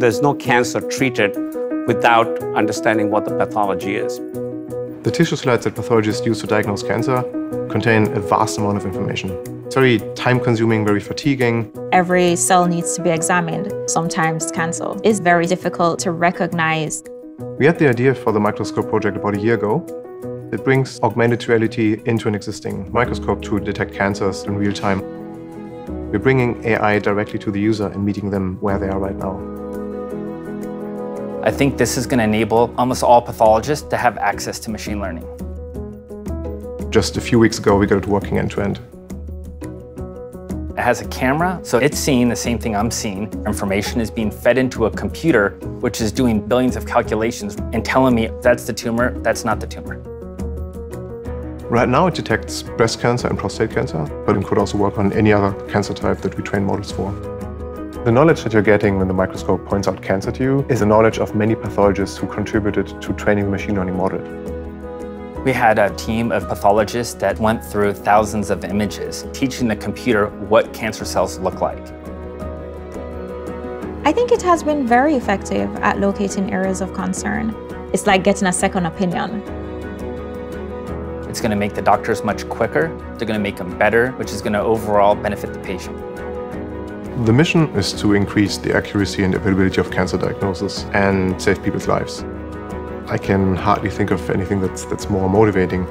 There's no cancer treated without understanding what the pathology is. The tissue slides that pathologists use to diagnose cancer contain a vast amount of information. It's very time-consuming, very fatiguing. Every cell needs to be examined. Sometimes cancer is very difficult to recognize. We had the idea for the microscope project about a year ago. It brings augmented reality into an existing microscope to detect cancers in real time. We're bringing AI directly to the user and meeting them where they are right now. I think this is going to enable almost all pathologists to have access to machine learning. Just a few weeks ago, we got it working end-to-end. It has a camera, so it's seeing the same thing I'm seeing. Information is being fed into a computer, which is doing billions of calculations and telling me that's the tumor, that's not the tumor. Right now, it detects breast cancer and prostate cancer, but it could also work on any other cancer type that we train models for. The knowledge that you're getting when the microscope points out cancer to you is the knowledge of many pathologists who contributed to training the machine learning model. We had a team of pathologists that went through thousands of images, teaching the computer what cancer cells look like. I think it has been very effective at locating areas of concern. It's like getting a second opinion. It's going to make the doctors much quicker, they're going to make them better, which is going to overall benefit the patient. The mission is to increase the accuracy and availability of cancer diagnosis and save people's lives. I can hardly think of anything that's, that's more motivating.